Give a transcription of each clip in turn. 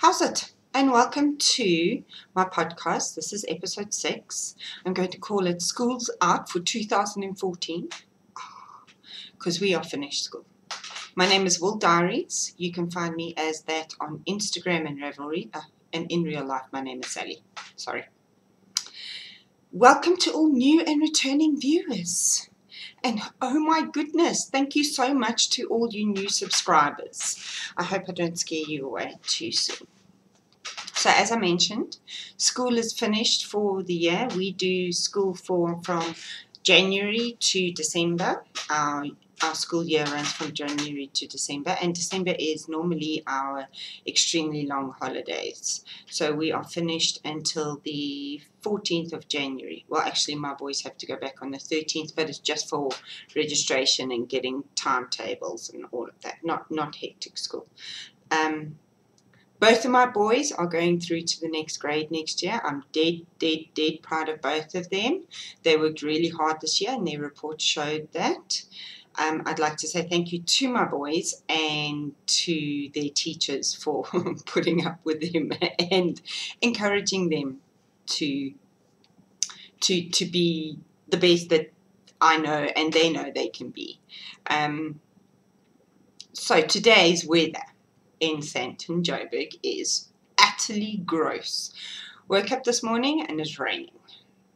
How's it? And welcome to my podcast. This is episode six. I'm going to call it Schools Out for 2014 because we are finished school. My name is Wool Diaries. You can find me as that on Instagram and Ravelry. Uh, and in real life, my name is Sally. Sorry. Welcome to all new and returning viewers. And oh my goodness, thank you so much to all you new subscribers. I hope I don't scare you away too soon. So as I mentioned, school is finished for the year. We do school for from January to December. Our our school year runs from January to December, and December is normally our extremely long holidays. So we are finished until the 14th of January. Well, actually, my boys have to go back on the 13th, but it's just for registration and getting timetables and all of that. Not not hectic school. Um, both of my boys are going through to the next grade next year. I'm dead, dead, dead proud of both of them. They worked really hard this year, and their report showed that. Um, I'd like to say thank you to my boys and to their teachers for putting up with them and encouraging them to to to be the best that I know and they know they can be. Um, so today's weather in Sandton, Joburg is utterly gross. Woke up this morning and it's raining.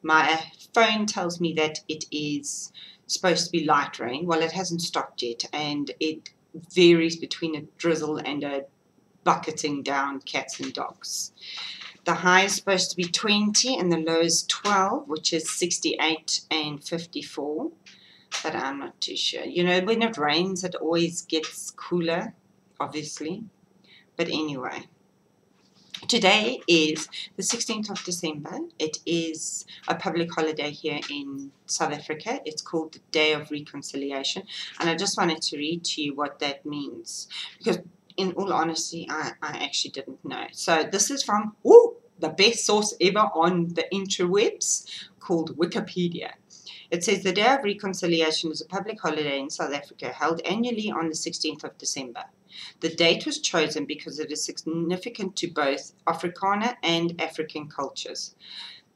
My phone tells me that it is supposed to be light rain. Well, it hasn't stopped yet, and it varies between a drizzle and a bucketing down cats and dogs. The high is supposed to be 20 and the low is 12, which is 68 and 54. But I'm not too sure. You know, when it rains, it always gets cooler, obviously. But anyway, today is the 16th of December. It is a public holiday here in South Africa. It's called the Day of Reconciliation. And I just wanted to read to you what that means. Because in all honesty, I, I actually didn't know. So this is from ooh, the best source ever on the interwebs called Wikipedia. It says the Day of Reconciliation is a public holiday in South Africa held annually on the 16th of December. The date was chosen because it is significant to both Afrikaner and African cultures.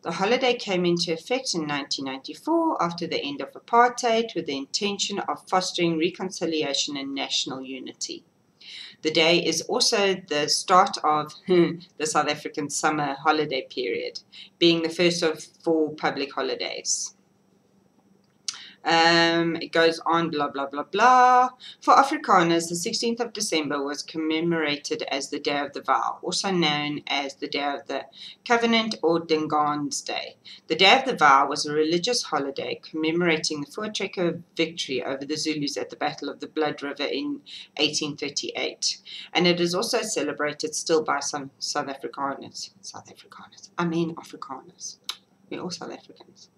The holiday came into effect in 1994 after the end of apartheid with the intention of fostering reconciliation and national unity. The day is also the start of hmm, the South African summer holiday period, being the first of four public holidays. Um, it goes on, blah, blah, blah, blah. For Afrikaners, the 16th of December was commemorated as the Day of the Vow, also known as the Day of the Covenant or Dingaan's Day. The Day of the Vow was a religious holiday commemorating the Voortrekker victory over the Zulus at the Battle of the Blood River in 1838. And it is also celebrated still by some South Afrikaners. South Afrikaners. I mean Afrikaners. We're all South Africans.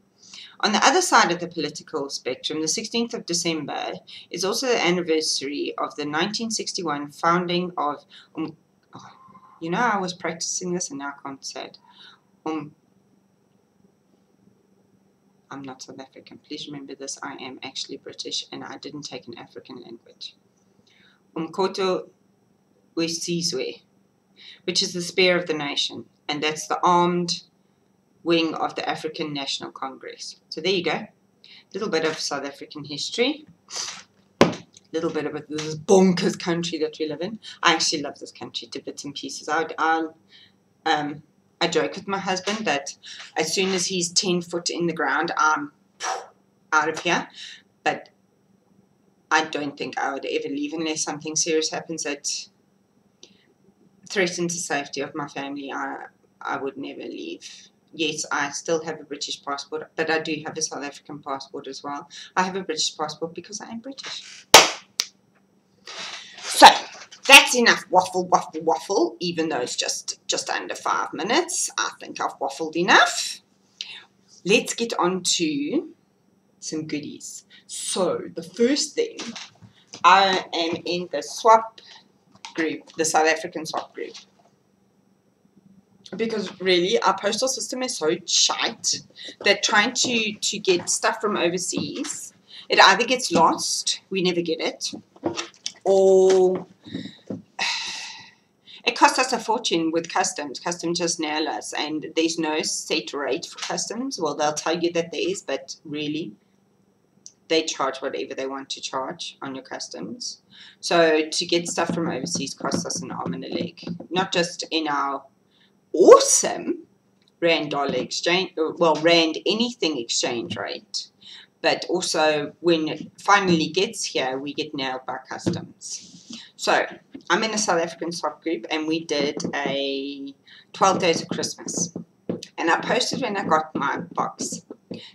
On the other side of the political spectrum, the 16th of December is also the anniversary of the 1961 founding of, um, oh, you know, I was practicing this and now I can't say it. Um, I'm not South African. Please remember this. I am actually British and I didn't take an African language. Umkhonto weSizwe, which is the spear of the nation, and that's the armed wing of the African National Congress. So there you go. A little bit of South African history. A little bit of this bonkers country that we live in. I actually love this country to bits and pieces. I, I, um, I joke with my husband that as soon as he's 10 foot in the ground, I'm out of here. But I don't think I would ever leave unless something serious happens that threatens the safety of my family. I, I would never leave yes, I still have a British passport, but I do have a South African passport as well. I have a British passport because I am British. So, that's enough waffle, waffle, waffle, even though it's just, just under five minutes. I think I've waffled enough. Let's get on to some goodies. So, the first thing, I am in the swap group, the South African swap group because really our postal system is so shite that trying to to get stuff from overseas it either gets lost we never get it or It costs us a fortune with customs. Customs just nail us, and there's no set rate for customs. Well, they'll tell you that there is, but really, they charge whatever they want to charge on your customs. So to get stuff from overseas costs us an arm and a leg. Not just in our awesome rand dollar exchange, well, rand anything exchange rate, but also when it finally gets here, we get nailed by customs. So I'm in a South African soft group, and we did a 12 days of Christmas. And I posted when I got my box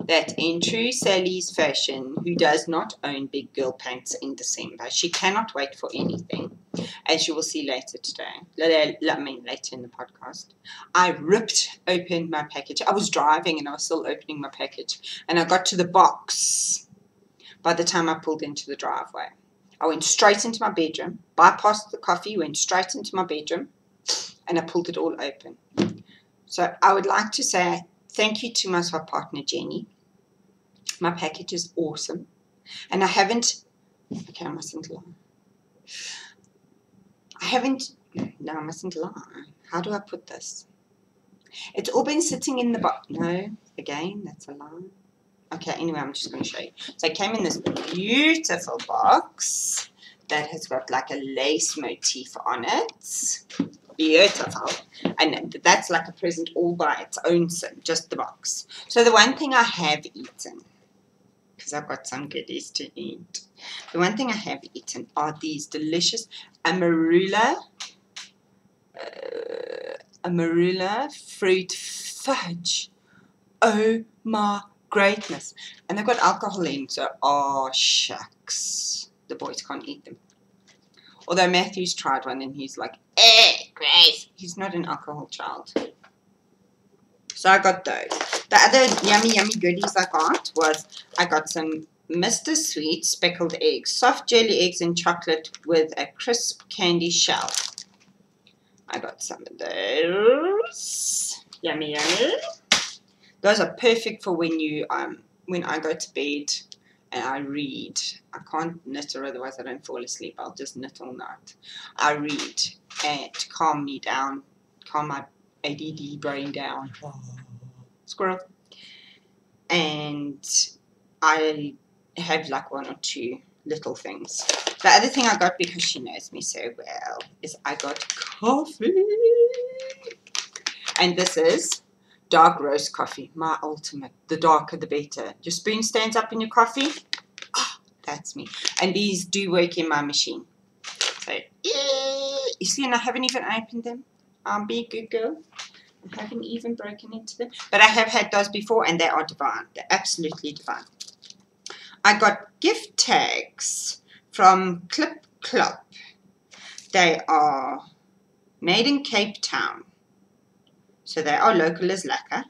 that in true Sally's fashion, who does not own big girl pants in December, she cannot wait for anything, as you will see later today. I uh, mean, later in the podcast. I ripped open my package. I was driving and I was still opening my package, and I got to the box by the time I pulled into the driveway. I went straight into my bedroom, bypassed the coffee, went straight into my bedroom, and I pulled it all open. So I would like to say Thank you to my partner, Jenny. My package is awesome. And I haven't, okay, I mustn't lie. I haven't, no, I mustn't lie. How do I put this? It's all been sitting in the box. No, again, that's a lie. Okay, anyway, I'm just going to show you. So it came in this beautiful box that has got like a lace motif on it beautiful. And that's like a present all by its own sin, just the box. So the one thing I have eaten, because I've got some goodies to eat, the one thing I have eaten are these delicious amarula, uh, amarula fruit fudge. Oh my greatness. And they've got alcohol in, so oh shucks. The boys can't eat them. Although Matthew's tried one and he's like, eh, Grace. He's not an alcohol child. So I got those. The other yummy, yummy goodies I got was I got some Mr. Sweet speckled eggs. Soft jelly eggs and chocolate with a crisp candy shell. I got some of those. Yummy, yummy. Those are perfect for when you um when I go to bed and I read. I can't knit or otherwise I don't fall asleep. I'll just knit all night. I read and to calm me down, calm my ADD brain down. Squirrel. And I have like one or two little things. The other thing I got because she knows me so well is I got coffee. And this is dark roast coffee, my ultimate. The darker the better. Your spoon stands up in your coffee. Oh, that's me. And these do work in my machine. So, you see, and I haven't even opened them. Um, be a good girl. I haven't even broken into them. But I have had those before, and they are divine. They're absolutely divine. I got gift tags from Clip Clop. They are made in Cape Town. So they are local as lekker.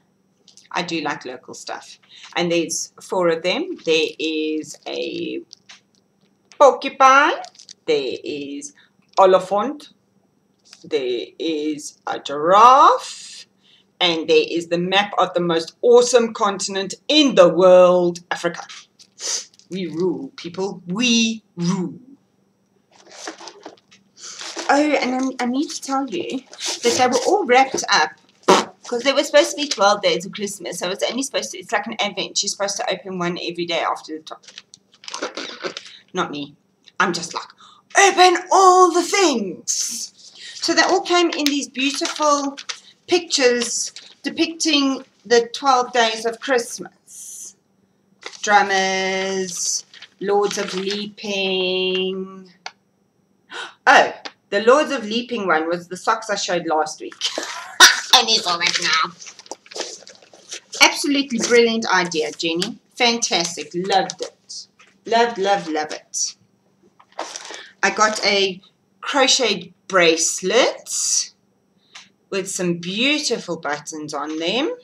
I do like local stuff. And there's four of them. There is a porcupine. There is elephant. There is a giraffe. And there is the map of the most awesome continent in the world, Africa. We rule, people. We rule. Oh, and I, I need to tell you that they were all wrapped up because there were supposed to be 12 days of Christmas, so it's only supposed to, it's like an advent. You're supposed to open one every day after the top. Not me. I'm just like, open all the things. So they all came in these beautiful pictures depicting the 12 days of Christmas. Drummers, Lords of Leaping. Oh, the Lords of Leaping one was the socks I showed last week. and he's all right now. Absolutely brilliant idea, Jenny. Fantastic. Loved it. Loved, loved, love it. I got a crocheted bracelet with some beautiful buttons on them.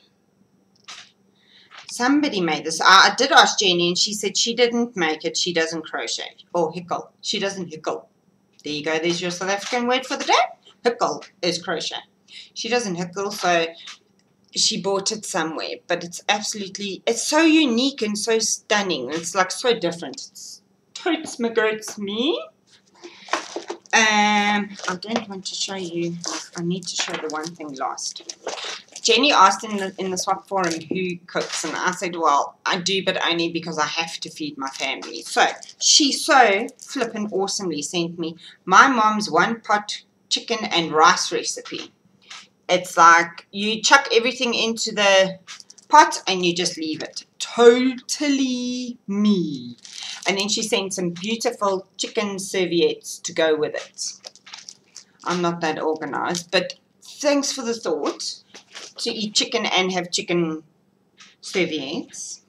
Somebody made this. I, I did ask Jenny and she said she didn't make it. She doesn't crochet. Or hekel. She doesn't hekel. There you go. There's your South African word for the day. Hekel is crochet. She doesn't hekel, so she bought it somewhere. But it's absolutely, it's so unique and so stunning. It's like so different. It's totes my goats me. Um, I don't want to show you. I need to show the one thing last. Jenny asked in the in the swap forum who cooks, and I said, "Well, I do, but only because I have to feed my family." So she so flippin' awesomely sent me my mom's one pot chicken and rice recipe. It's like you chuck everything into the pot and you just leave it. Totally me. And then she sent some beautiful chicken serviettes to go with it. I'm not that organized, but thanks for the thought to eat chicken and have chicken serviettes.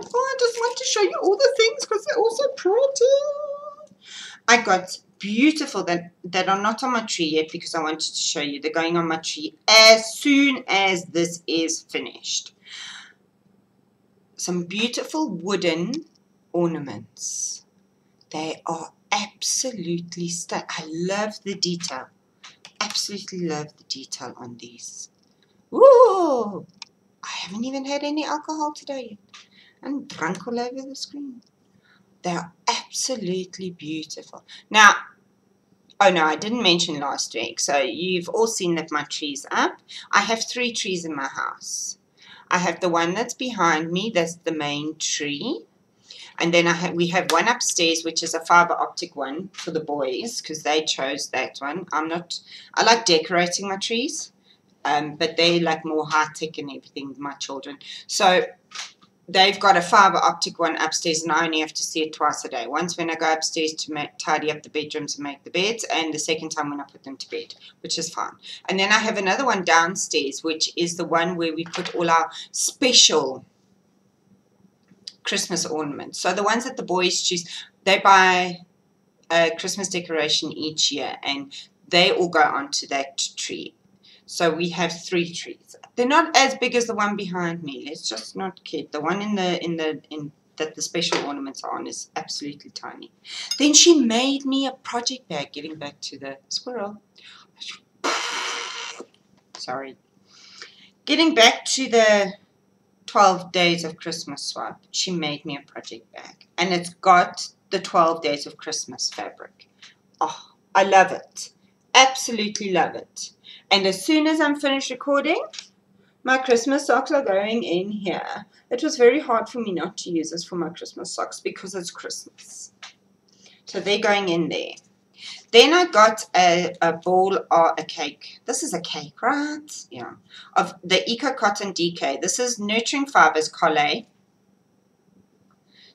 Oh, I just want to show you all the things because they're all so pretty. I got beautiful that, that are not on my tree yet because I wanted to show you. They're going on my tree as soon as this is finished. Some beautiful wooden ornaments. They are absolutely stunning. I love the detail. Absolutely love the detail on these. Ooh! I haven't even had any alcohol today yet. And drunk all over the screen. They are absolutely beautiful. Now, oh no, I didn't mention last week. So you've all seen that my tree's up. I have three trees in my house. I have the one that's behind me. That's the main tree. And then I have, we have one upstairs, which is a fiber optic one for the boys because they chose that one. I'm not, I like decorating my trees, um, but they like more high tech and everything, my children. So they've got a fiber optic one upstairs and I only have to see it twice a day. Once when I go upstairs to make, tidy up the bedrooms and make the beds and the second time when I put them to bed, which is fine. And then I have another one downstairs, which is the one where we put all our special Christmas ornaments. So the ones that the boys choose, they buy a Christmas decoration each year and they all go onto that tree. So we have three trees. They're not as big as the one behind me. Let's just not kid. The one in the in the in that the special ornaments are on is absolutely tiny. Then she made me a project bag. Getting back to the squirrel. Sorry. Getting back to the 12 days of Christmas swap, she made me a project bag. And it's got the 12 days of Christmas fabric. Oh, I love it. Absolutely love it. And as soon as I'm finished recording, my Christmas socks are going in here. It was very hard for me not to use this for my Christmas socks because it's Christmas. So they're going in there. Then I got a, a ball or a cake. This is a cake, right? Yeah. Of the Eco Cotton DK. This is Nurturing Fibers Collet.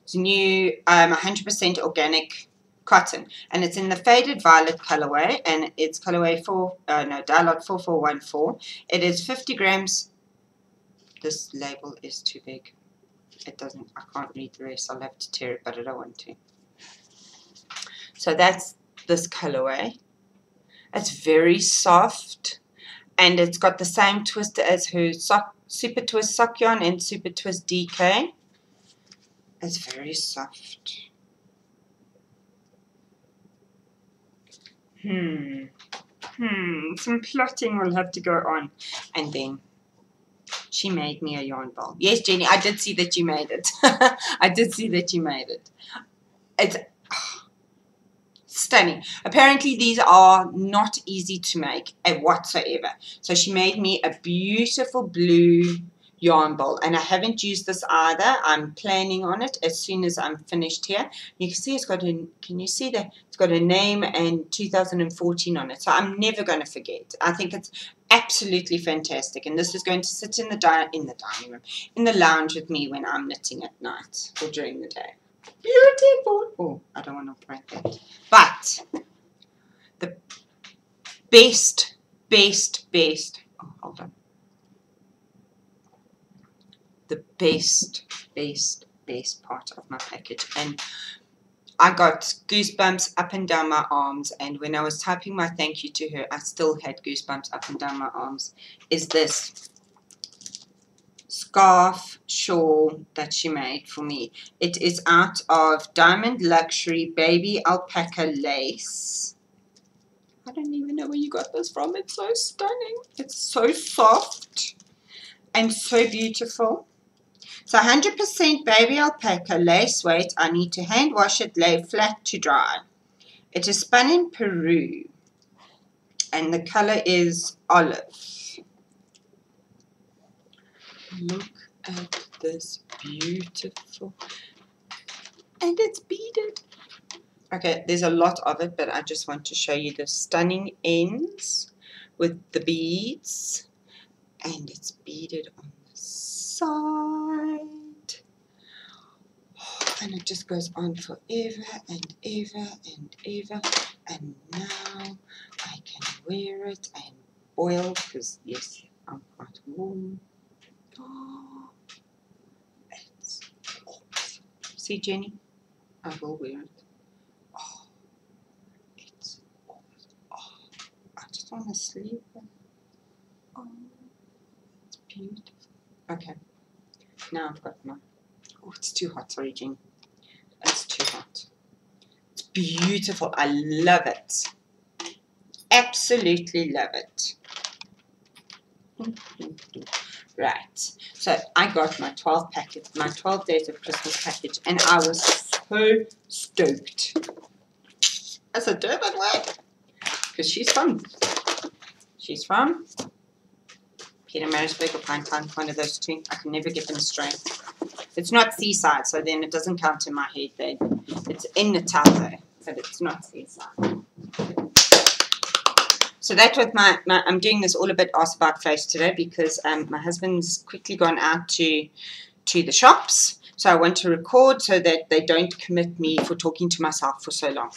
It's new 100% um, organic cotton. And it's in the faded violet colorway. And it's colorway 4, uh, no, Dialog 4414. It is 50 grams. This label is too big. It doesn't, I can't read the rest. I'll have to tear it, but I don't want to. So that's this colorway. It's very soft and it's got the same twist as her sock, Super Twist Sock Yarn and Super Twist DK. It's very soft. Hmm. Hmm. Some plotting will have to go on. And then she made me a yarn ball. Yes, Jenny, I did see that you made it. I did see that you made it. It's stunning. Apparently these are not easy to make whatsoever. So she made me a beautiful blue yarn ball and I haven't used this either. I'm planning on it as soon as I'm finished here. You can see it's got a, can you see that? It's got a name and 2014 on it. So I'm never going to forget. I think it's absolutely fantastic and this is going to sit in the, di in the dining room, in the lounge with me when I'm knitting at night or during the day. Beautiful. Oh, I don't want to break that. But the best, best, best. Oh, hold on. The best, best, best part of my package. And I got goosebumps up and down my arms. And when I was typing my thank you to her, I still had goosebumps up and down my arms. Is this scarf shawl that she made for me. It is out of Diamond Luxury Baby Alpaca Lace. I don't even know where you got this from. It's so stunning. It's so soft and so beautiful. So 100% baby alpaca lace weight. I need to hand wash it, lay flat to dry. It is spun in Peru and the color is olive. Look at this beautiful and it's beaded. Okay, there's a lot of it, but I just want to show you the stunning ends with the beads and it's beaded on side. Oh, and it just goes on forever and ever and ever. And now I can wear it and boil because yes I'm quite warm. Oh, it's awesome. see Jenny I will wear it. Oh, it's awesome. oh, I just want to sleep. Oh, it's beautiful. Okay now I've got my oh it's too hot sorry Jenny it's too hot. It's beautiful. I love it. Absolutely love it. Right. So I got my 12 package, my 12 days of Christmas package, and I was so stoked. That's a Durban word. Because she's from, she's from Pietermaritzburg or Pinetown, one of those two. I can never get them straight. It's not seaside, so then it doesn't count in my head. It's in Natal but it's not seaside. So that was my, my, I'm doing this all a bit ask about face today because um, my husband's quickly gone out to to the shops. So I want to record so that they don't commit me for talking to myself for so long.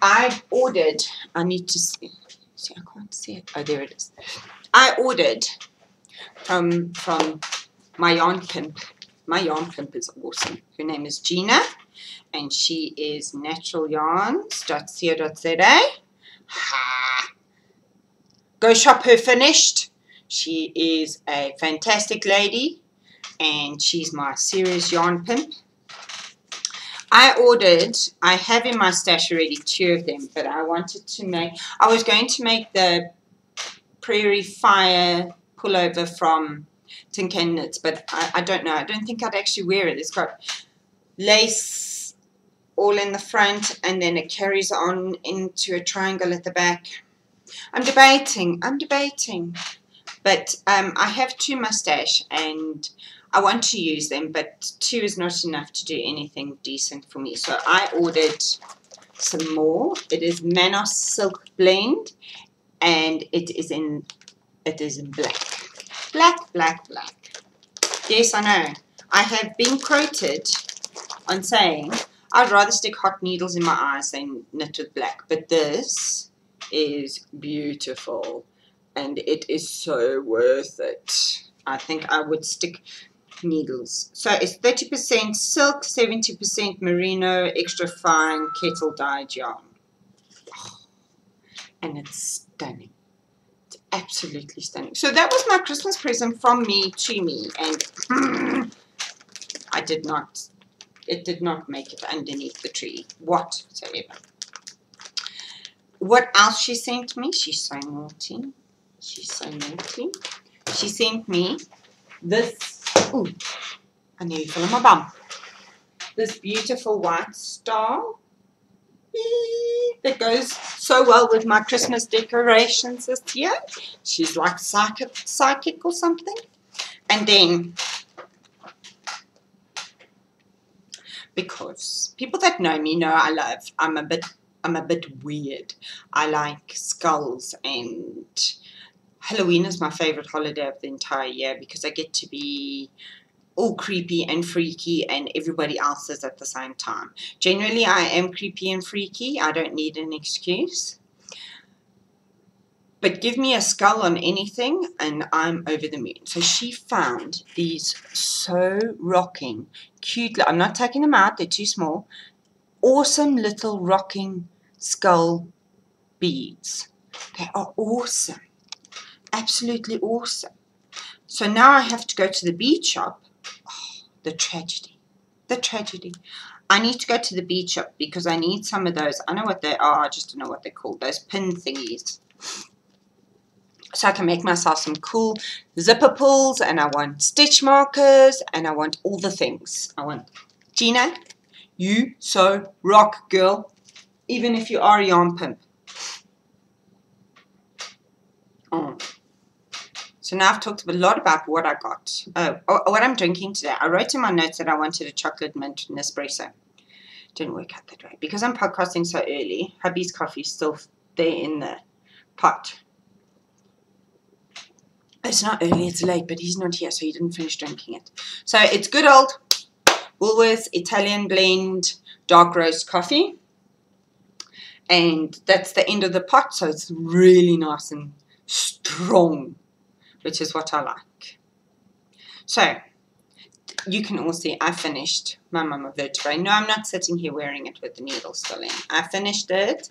I've ordered, I need to see, see I can't see it. Oh, there it is. I ordered from, from my yarn pimp my yarn pimp is awesome. Her name is Gina, and she is naturalyarns.co.za. Ha! Go shop her finished. She is a fantastic lady, and she's my serious yarn pimp. I ordered, I have in my stash already two of them, but I wanted to make, I was going to make the Prairie Fire pullover from tin can knits, but I, I don't know. I don't think I'd actually wear it. It's got lace all in the front and then it carries on into a triangle at the back. I'm debating. I'm debating. But um, I have two mustache and I want to use them, but two is not enough to do anything decent for me. So I ordered some more. It is Manos Silk Blend and it is in it is black. Black, black, black. Yes, I know. I have been quoted on saying, I'd rather stick hot needles in my eyes than knit with black. But this is beautiful. And it is so worth it. I think I would stick needles. So it's 30% silk, 70% merino, extra fine kettle dyed yarn. And it's stunning absolutely stunning. So that was my Christmas present from me to me. And I did not, it did not make it underneath the tree whatsoever. What else she sent me? She's so naughty. She's so naughty. She sent me this, ooh, I nearly fell on my bum. This beautiful white star that goes so well with my Christmas decorations this year. She's like psychic, psychic or something. And then, because people that know me know I love, I'm a bit, I'm a bit weird. I like skulls and Halloween is my favorite holiday of the entire year because I get to be all creepy and freaky and everybody else is at the same time. Generally, I am creepy and freaky. I don't need an excuse. But give me a skull on anything and I'm over the moon. So she found these so rocking, cute, I'm not taking them out, they're too small, awesome little rocking skull beads. They are awesome. Absolutely awesome. So now I have to go to the bead shop the tragedy. The tragedy. I need to go to the bead shop because I need some of those. I know what they are, I just don't know what they're called. Those pin thingies. So I can make myself some cool zipper pulls and I want stitch markers and I want all the things. I want Gina, you so rock girl. even if you are a yarn pimp. Oh. So now I've talked a lot about what I got. Oh, oh, what I'm drinking today. I wrote in my notes that I wanted a chocolate mint Nespresso. Didn't work out that way. Because I'm podcasting so early, hubby's coffee is still there in the pot. It's not early, it's late, but he's not here, so he didn't finish drinking it. So it's good old Woolworths Italian blend dark roast coffee. And that's the end of the pot, so it's really nice and strong which is what I like. So, you can all see I finished my mama vertebrae. No, I'm not sitting here wearing it with the needle still in. I finished it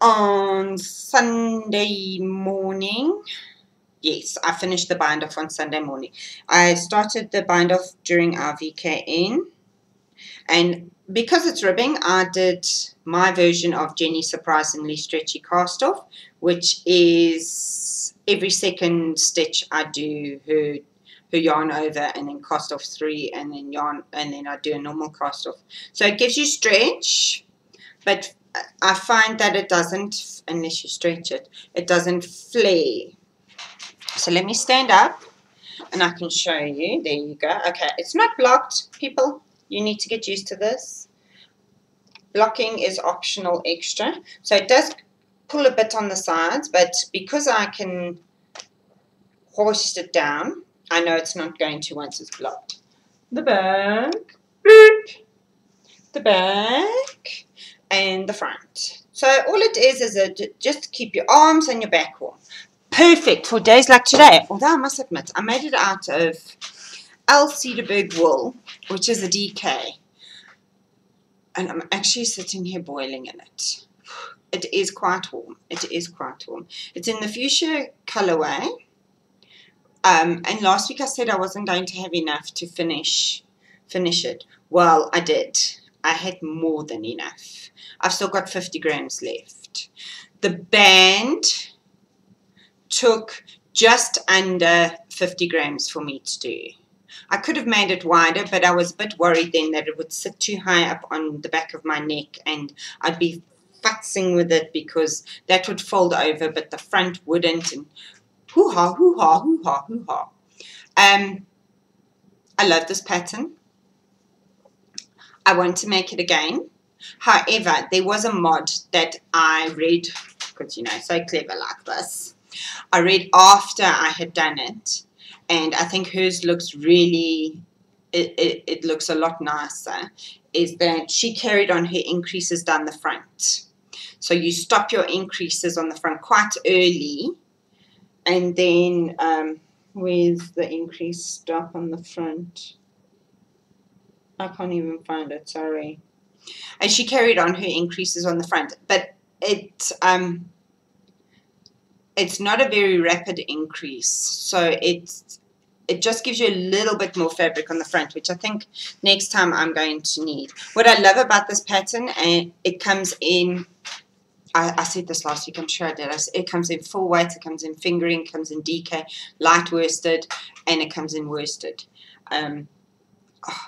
on Sunday morning. Yes, I finished the bind off on Sunday morning. I started the bind off during our VKN. And because it's ribbing, I did my version of Jenny Surprisingly Stretchy Cast Off, which is every second stitch I do her her yarn over and then cast off three and then yarn and then I do a normal cast off. So it gives you stretch, but I find that it doesn't, unless you stretch it, it doesn't flare. So let me stand up and I can show you. There you go. Okay, it's not blocked, people. You need to get used to this. Blocking is optional extra. So it does pull a bit on the sides, but because I can hoist it down, I know it's not going to once it's blocked. The back, boop, the back, and the front. So all it is is a, just keep your arms and your back warm. Perfect for days like today. Although I must admit, I made it out of L. Cederberg wool, which is a DK. And I'm actually sitting here boiling in it. It is quite warm. It is quite warm. It's in the fuchsia colorway. Um, and last week I said I wasn't going to have enough to finish finish it. Well, I did. I had more than enough. I've still got 50 grams left. The band took just under 50 grams for me to do. I could have made it wider, but I was a bit worried then that it would sit too high up on the back of my neck and I'd be futzing with it because that would fold over, but the front wouldn't. And hoo ha, hoo ha, hoo ha, hoo ha. Um, I love this pattern. I want to make it again. However, there was a mod that I read, because you know, so clever like this. I read after I had done it, and I think hers looks really, it, it, it looks a lot nicer, is that she carried on her increases down the front. So you stop your increases on the front quite early, and then um, with the increase stop on the front. I can't even find it, sorry. And she carried on her increases on the front, but it um, it's not a very rapid increase, so it's it just gives you a little bit more fabric on the front, which I think next time I'm going to need. What I love about this pattern, and it comes in I, I, said this last week, I'm sure I did. I, it comes in full weight, it comes in fingering, it comes in DK, light worsted, and it comes in worsted. Um, oh,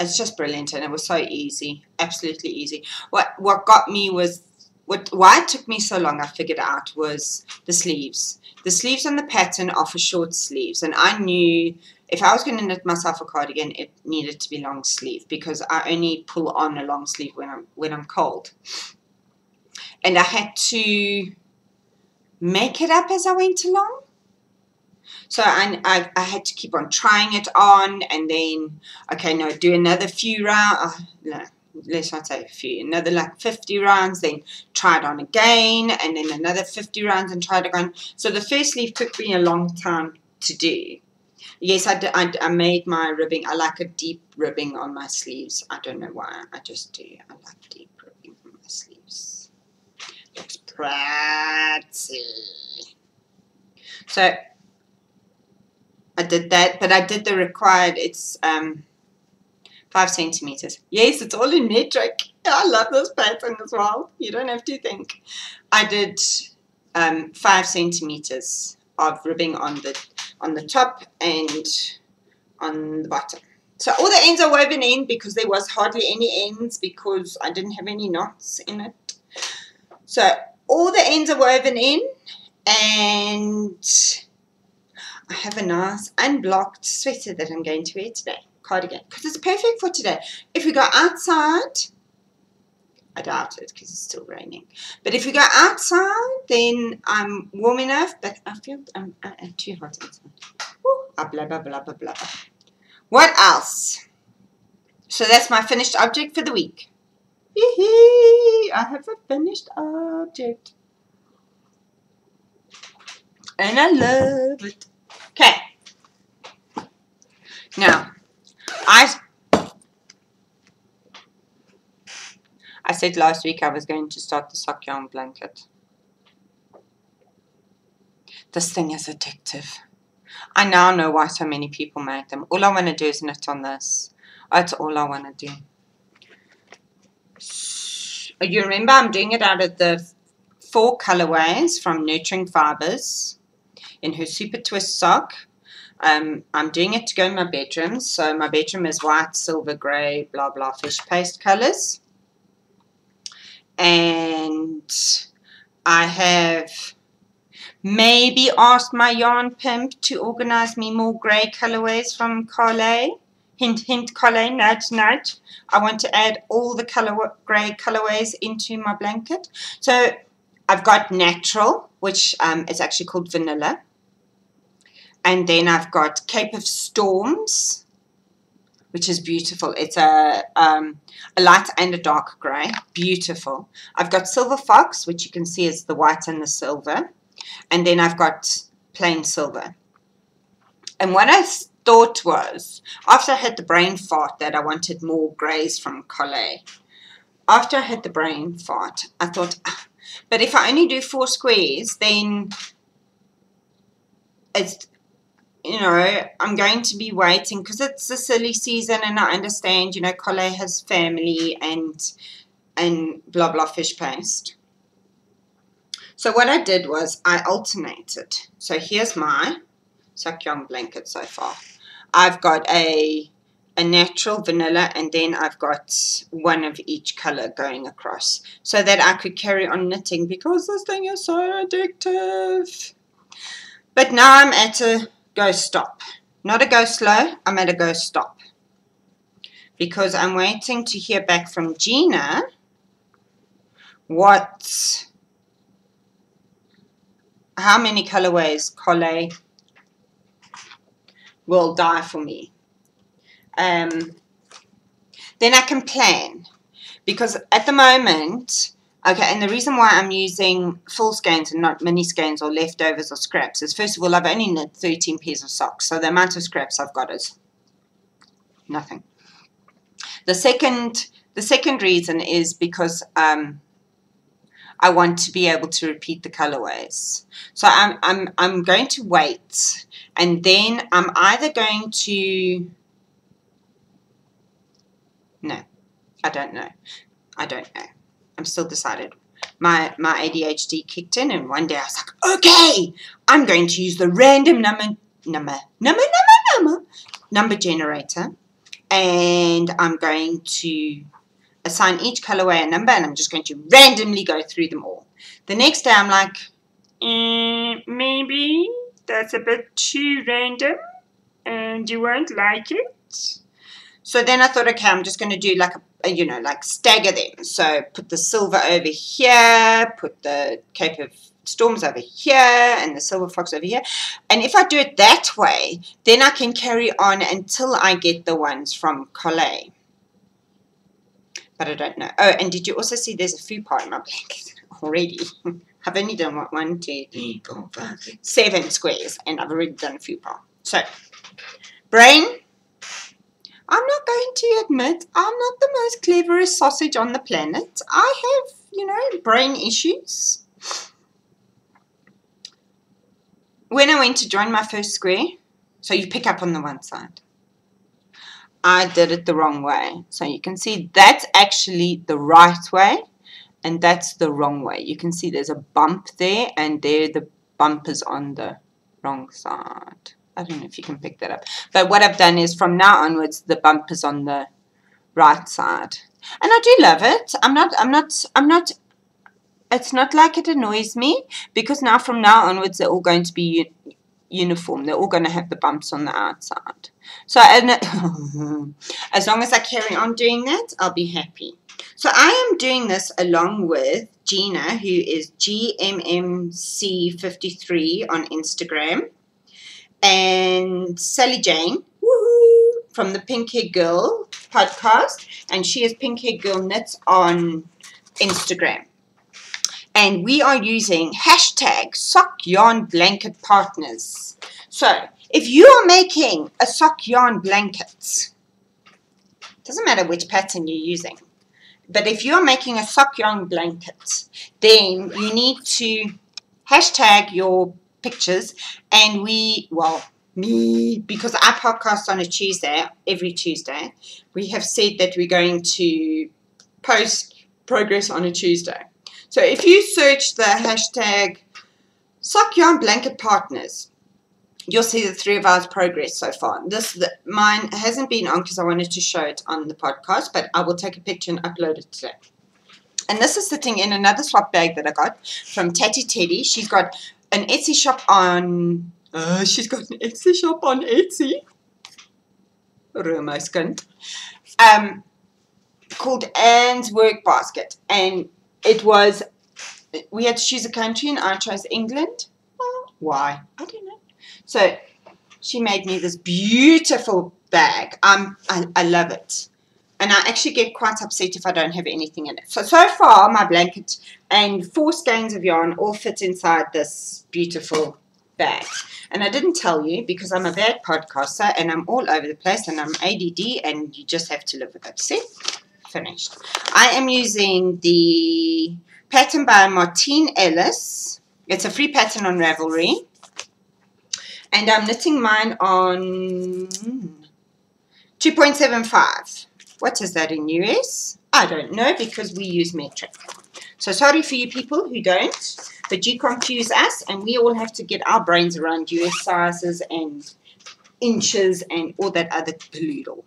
it's just brilliant, and it was so easy, absolutely easy. What what got me was what why it took me so long. I figured out was the sleeves. The sleeves on the pattern are for short sleeves, and I knew if I was going to knit myself a cardigan, it needed to be long sleeve because I only pull on a long sleeve when I'm when I'm cold and I had to make it up as I went along. So I, I, I, had to keep on trying it on and then, okay, no, do another few rounds. Uh, no, let's not say a few, another like 50 rounds, then try it on again, and then another 50 rounds and try it again. So the first leaf took me a long time to do. Yes, I, I, I made my ribbing. I like a deep ribbing on my sleeves. I don't know why. I just do. I like deep ribbing on my sleeves pretty. So I did that, but I did the required, it's um, five centimeters. Yes, it's all in metric. I love this pattern as well. You don't have to think. I did um, five centimeters of ribbing on the on the top and on the bottom. So all the ends are woven in because there was hardly any ends because I didn't have any knots in it. So all the ends are woven in and I have a nice unblocked sweater that I'm going to wear today, cardigan, because it's perfect for today. If we go outside, I doubt it because it's still raining. But if we go outside, then I'm warm enough, but I feel I'm, I'm too hot inside. Woo, blah, blah, blah, blah, blah. What else? So that's my finished object for the week. I have a finished object. And I love it. Okay. Now, I I said last week I was going to start the sock yarn blanket. This thing is addictive. I now know why so many people make them. All I want to do is knit on this. That's all I want to do. You remember I'm doing it out of the four colorways from Nurturing Fibers in her Super Twist sock. Um, I'm doing it to go in my bedroom. So my bedroom is white, silver, grey, blah, blah, fish paste colors. And I have maybe asked my yarn pimp to organize me more grey colorways from Carle. Hint, hint, Carle, nudge, nudge. I want to add all the color grey colorways into my blanket. So I've got natural, which um, is actually called vanilla. And then I've got Cape of Storms, which is beautiful. It's a, um, a light and a dark grey. Beautiful. I've got Silver Fox, which you can see is the white and the silver. And then I've got plain silver. And what I thought was, after I had the brain fart that I wanted more greys from Carle, after I had the brain fart, I thought, ah, but if I only do four squares, then it's you know, I'm going to be waiting because it's a silly season and I understand, you know, Carle has family and and blah blah fish paste. So what I did was I alternated. So here's my yarn blanket so far. I've got a a natural vanilla and then I've got one of each color going across so that I could carry on knitting because this thing is so addictive. But now I'm at a go stop. Not a go slow, I'm at a go stop. Because I'm waiting to hear back from Gina what, how many colorways Carle will dye for me. Um, then I can plan. Because at the moment, Okay, and the reason why I'm using full skeins and not mini skeins or leftovers or scraps is first of all, I've only knit 13 pairs of socks, so the amount of scraps I've got is nothing. The second, the second reason is because um, I want to be able to repeat the colorways. So I'm, I'm, I'm going to wait, and then I'm either going to, no, I don't know. I don't know. I'm still decided. My my ADHD kicked in, and one day I was like, okay, I'm going to use the random number number number number number number generator, and I'm going to assign each colorway a number, and I'm just going to randomly go through them all. The next day, I'm like, mm, maybe that's a bit too random, and you won't like it. So then I thought, okay, I'm just going to do like a uh, you know, like stagger them. So put the silver over here, put the Cape of Storms over here, and the Silver Fox over here. And if I do it that way, then I can carry on until I get the ones from Carle. But I don't know. Oh, and did you also see there's a few part in my blanket already? I've only done what, one, two, three, four, five, six, seven squares, and I've already done a few part. So, brain, I'm not going to admit I'm not the most cleverest sausage on the planet. I have, you know, brain issues. When I went to join my first square, so you pick up on the one side, I did it the wrong way. So you can see that's actually the right way and that's the wrong way. You can see there's a bump there and there the bump is on the wrong side. I don't know if you can pick that up. But what I've done is from now onwards, the bump is on the right side. And I do love it. I'm not, I'm not, I'm not it's not like it annoys me because now from now onwards they're all going to be uniform. They're all going to have the bumps on the outside. So as long as I carry on doing that, I'll be happy. So I am doing this along with Gina, who is GMMC53 on Instagram, and Sally Jane from the Pink Hair Girl podcast, and she is Pink Hair Girl Knits on Instagram and we are using hashtag sock yarn blanket partners. So if you are making a sock yarn blanket, doesn't matter which pattern you're using, but if you're making a sock yarn blanket, then you need to hashtag your pictures and we, well, me, because I podcast on a Tuesday, every Tuesday, we have said that we're going to post progress on a Tuesday. So if you search the hashtag Sock Yarn Blanket Partners, you'll see the three of ours progress so far. This the, Mine hasn't been on because I wanted to show it on the podcast, but I will take a picture and upload it today. And this is sitting in another swap bag that I got from Tatty Teddy. She's got an Etsy shop on... Uh, she's got an Etsy shop on Etsy. Roomhuiskind. Um, called Anne's Work Basket. And it was we had to choose a country and I chose England. Well, why? I don't know. So she made me this beautiful bag. Um, I, I love it. And I actually get quite upset if I don't have anything in it. So, so far, my blanket and four skeins of yarn all fit inside this beautiful bag. And I didn't tell you because I'm a bad podcaster and I'm all over the place and I'm ADD and you just have to live with it. See? finished. I am using the pattern by Martine Ellis. It's a free pattern on Ravelry. And I'm knitting mine on 2.75. What is that in US? I don't know because we use metric. So sorry for you people who don't, but you confuse us and we all have to get our brains around US sizes and inches and all that other poodle.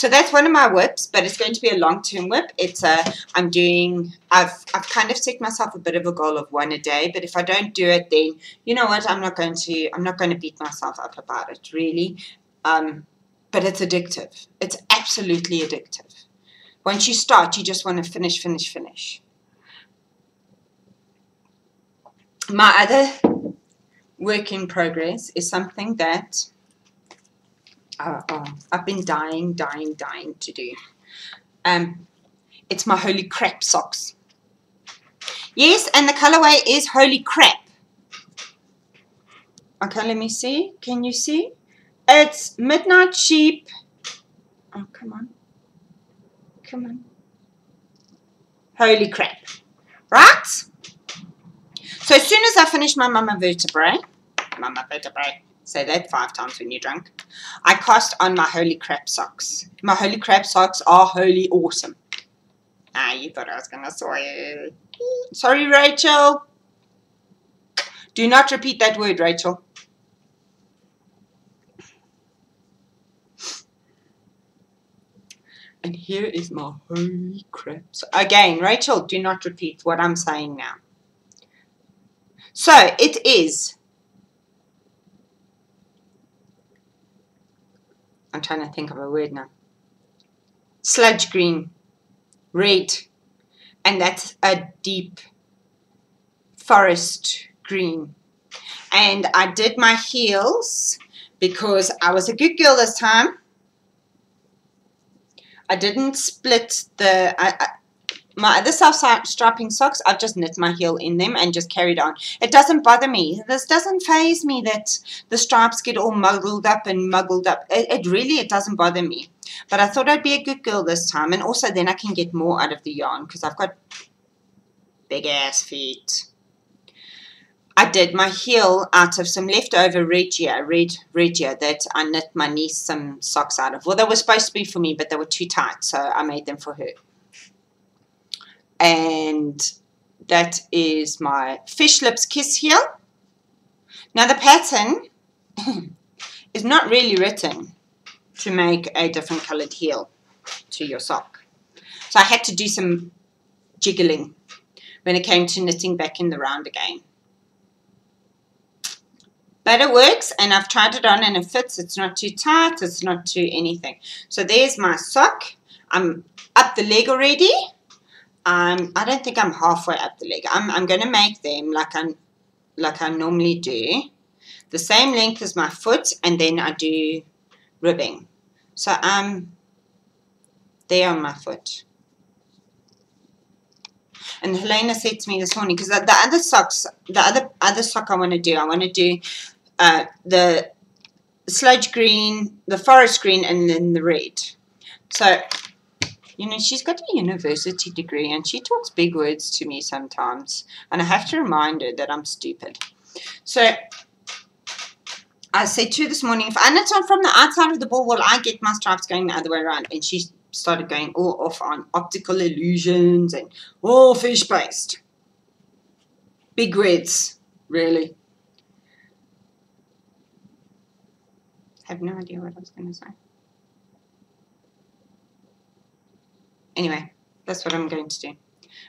So that's one of my WIPs, but it's going to be a long-term WIP. It's a, I'm doing, I've, I've kind of set myself a bit of a goal of one a day, but if I don't do it, then, you know what, I'm not going to, I'm not going to beat myself up about it, really. Um, but it's addictive. It's absolutely addictive. Once you start, you just want to finish, finish, finish. My other work in progress is something that uh, I've been dying, dying, dying to do. Um, it's my Holy Crap socks. Yes, and the colorway is Holy Crap. Okay, let me see. Can you see? It's Midnight Sheep. Oh, come on. Come on. Holy crap. Right? So as soon as I finish my mama vertebrae, mama vertebrae, Say that five times when you're drunk. I cast on my holy crap socks. My holy crap socks are holy awesome. Ah, you thought I was going to swear. Sorry, Rachel. Do not repeat that word, Rachel. And here is my holy crap. So again, Rachel, do not repeat what I'm saying now. So it is I'm trying to think of a word now. Sludge green, red, and that's a deep forest green. And I did my heels because I was a good girl this time. I didn't split the, I, my other self-striping socks, I've just knit my heel in them and just carried on. It doesn't bother me. This doesn't faze me that the stripes get all muggled up and muggled up. It, it really, it doesn't bother me. But I thought I'd be a good girl this time. And also then I can get more out of the yarn because I've got big ass feet. I did my heel out of some leftover Regia, red Regia that I knit my niece some socks out of. Well, they were supposed to be for me, but they were too tight, so I made them for her and that is my fish lips kiss heel. Now the pattern is not really written to make a different colored heel to your sock. So I had to do some jiggling when it came to knitting back in the round again. But it works and I've tried it on and it fits. It's not too tight. It's not too anything. So there's my sock. I'm up the leg already. Um, I don't think I'm halfway up the leg. I'm, I'm going to make them like, I'm, like I normally do. The same length as my foot and then I do ribbing. So I'm there on my foot. And Helena said to me this morning, because the, the, other socks, the other other sock I want to do, I want to do uh, the sludge green, the forest green, and then the red. So, you know, she's got a university degree and she talks big words to me sometimes. And I have to remind her that I'm stupid. So, I said to her this morning, if knit on from the outside of the ball, will I get my stripes going the other way around? And she started going all off on optical illusions and all fish based. Big words, really. I have no idea what I was going to say. Anyway, that's what I'm going to do.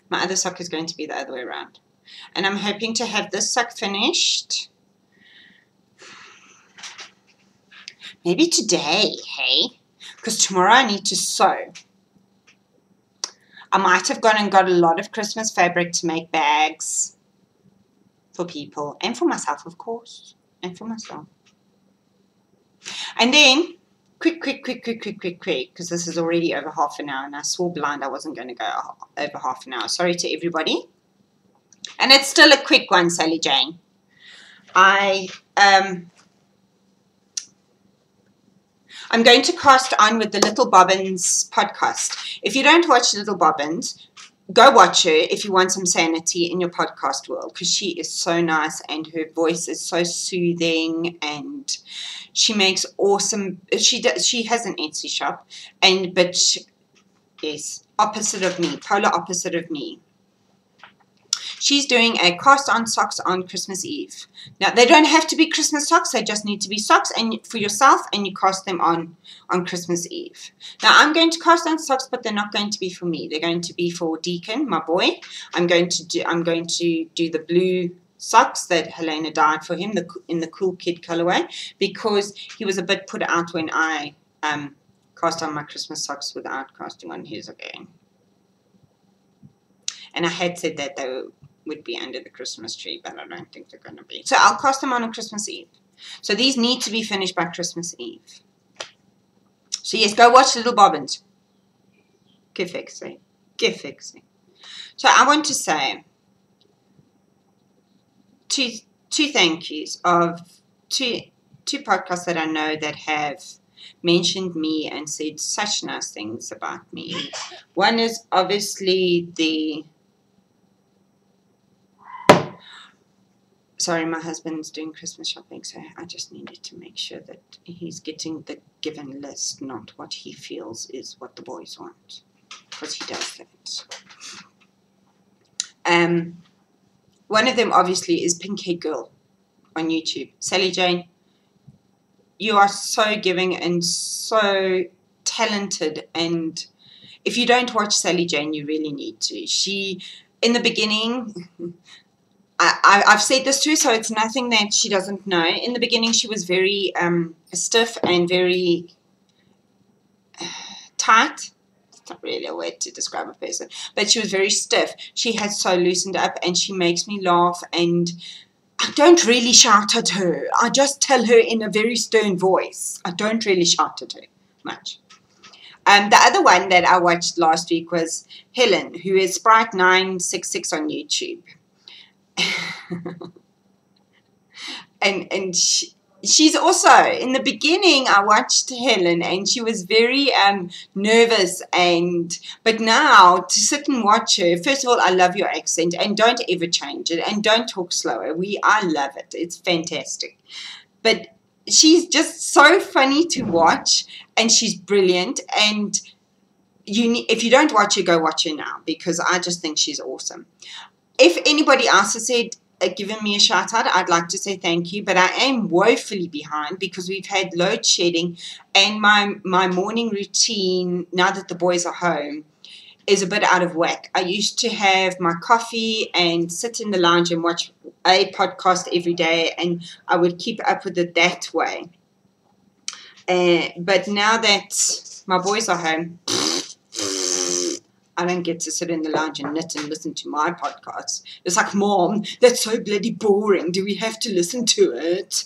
My other sock is going to be the other way around. And I'm hoping to have this sock finished maybe today, hey? Because tomorrow I need to sew. I might have gone and got a lot of Christmas fabric to make bags for people and for myself, of course, and for myself. And then, quick, quick, quick, quick, quick, quick, quick, because this is already over half an hour and I swore blind I wasn't going to go over half an hour. Sorry to everybody. And it's still a quick one, Sally Jane. I, um, I'm going to cast on with the Little Bobbins podcast. If you don't watch Little Bobbins, go watch her if you want some sanity in your podcast world because she is so nice and her voice is so soothing and she makes awesome she does she has an etsy shop and but she, yes opposite of me polar opposite of me She's doing a cast on socks on Christmas Eve. Now, they don't have to be Christmas socks. They just need to be socks and for yourself and you cast them on on Christmas Eve. Now, I'm going to cast on socks, but they're not going to be for me. They're going to be for Deacon, my boy. I'm going to do, I'm going to do the blue socks that Helena dyed for him the, in the Cool Kid colorway because he was a bit put out when I um, cast on my Christmas socks without casting on his again. And I had said that they were would be under the Christmas tree, but I don't think they're going to be. So I'll cast them on a Christmas Eve. So these need to be finished by Christmas Eve. So yes, go watch Little Bobbins. Get fixing. Eh? Get fixing. Eh? So I want to say two two thank yous of two two podcasts that I know that have mentioned me and said such nice things about me. One is obviously the sorry, my husband's doing Christmas shopping, so I just needed to make sure that he's getting the given list, not what he feels is what the boys want, because he does that. Um, one of them obviously is Pink Hair Girl on YouTube. Sally Jane, you are so giving and so talented, and if you don't watch Sally Jane, you really need to. She, in the beginning, I, have said this too, so it's nothing that she doesn't know. In the beginning, she was very um, stiff and very tight. It's not really a way to describe a person, but she was very stiff. She has so loosened up, and she makes me laugh. And I don't really shout at her. I just tell her in a very stern voice. I don't really shout at her much. Um, the other one that I watched last week was Helen, who is Sprite966 on YouTube. and and she, she's also in the beginning I watched Helen and she was very um, nervous and but now to sit and watch her first of all I love your accent and don't ever change it and don't talk slower. We I love it. It's fantastic. But she's just so funny to watch and she's brilliant and you if you don't watch her go watch her now because I just think she's awesome if anybody else has said uh, given me a shout out, I'd like to say thank you. But I am woefully behind because we've had load shedding, and my my morning routine now that the boys are home is a bit out of whack. I used to have my coffee and sit in the lounge and watch a podcast every day, and I would keep up with it that way. Uh, but now that my boys are home, I don't get to sit in the lounge and knit and listen to my podcast. It's like, Mom, that's so bloody boring. Do we have to listen to it?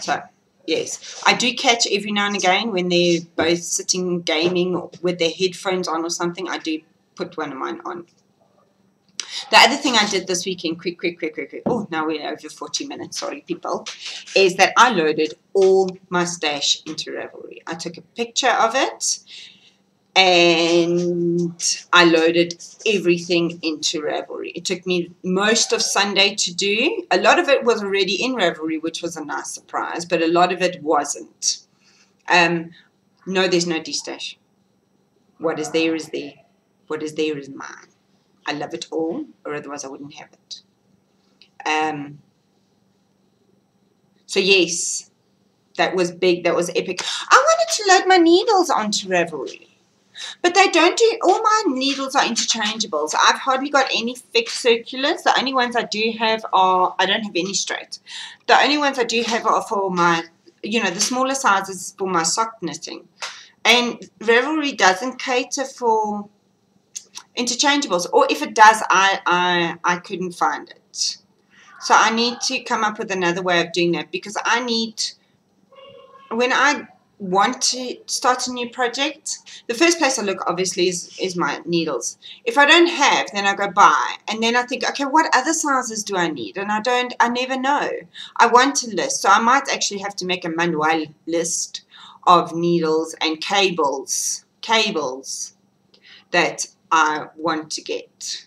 So, yes, I do catch every now and again when they're both sitting gaming or with their headphones on or something. I do put one of mine on. The other thing I did this weekend, quick, quick, quick, quick, quick. Oh, now we're over 40 minutes. Sorry, people. Is that I loaded all my stash into Ravelry. I took a picture of it and I loaded everything into Ravelry. It took me most of Sunday to do. A lot of it was already in Ravelry, which was a nice surprise, but a lot of it wasn't. Um, no, there's no destash. What is there is there. What is there is mine. I love it all, or otherwise I wouldn't have it. Um, so yes, that was big. That was epic. I wanted to load my needles onto Ravelry. But they don't do, all my needles are interchangeable. So I've hardly got any fixed circulars. The only ones I do have are, I don't have any straight. The only ones I do have are for my, you know, the smaller sizes for my sock knitting. And Ravelry doesn't cater for interchangeables. Or if it does, I, I, I couldn't find it. So I need to come up with another way of doing that because I need, when I want to start a new project, the first place I look obviously is, is my needles. If I don't have, then I go buy. And then I think, okay, what other sizes do I need? And I don't, I never know. I want a list. So I might actually have to make a manual list of needles and cables, cables that I want to get.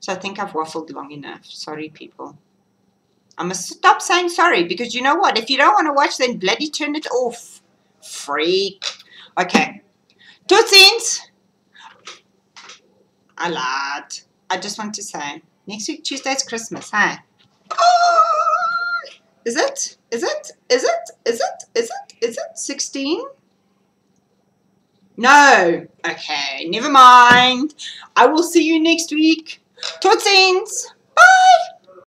So I think I've waffled long enough. Sorry, people. I must stop saying sorry because you know what? If you don't want to watch, then bloody turn it off. Freak. Okay. Tootsies. I lied. I just want to say, next week Tuesday's Christmas, hey? Oh, is it? Is it? Is it? Is it? Is it? Is it 16? No. Okay, never mind. I will see you next week. Tootsies. Bye.